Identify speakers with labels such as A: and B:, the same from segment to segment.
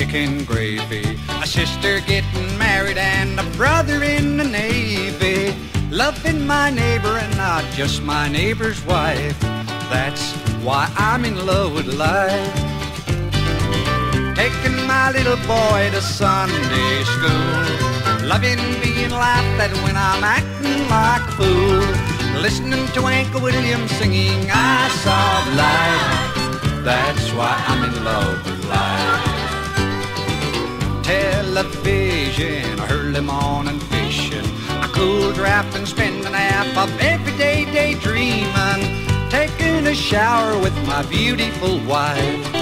A: chicken gravy. A sister getting married and a brother in the Navy. Loving my neighbor and not just my neighbor's wife. That's why I'm in love with life. Taking my little boy to Sunday school. Loving being laughed at when I'm acting like a fool. Listening to Uncle William singing I Saw the Light. Early morning fishing. A cool draft and spending half of every day daydreaming. Taking a shower with my beautiful wife.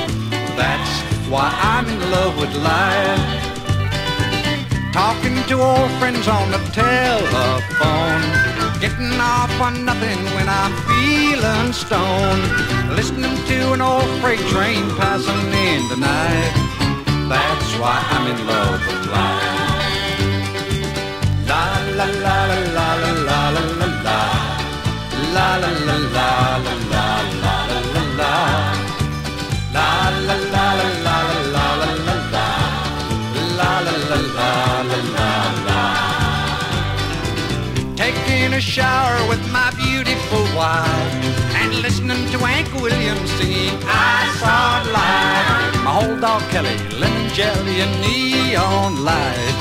A: That's why I'm in love with life. Talking to old friends on the telephone. Getting off on nothing when I'm feeling stoned. Listening to an old freight train passing in the night. That's why I'm in love with life. Taking a shower with my beautiful wife and listening to Hank Williams singing I Saw the Light. My old dog Kelly, lemon jelly and neon lights.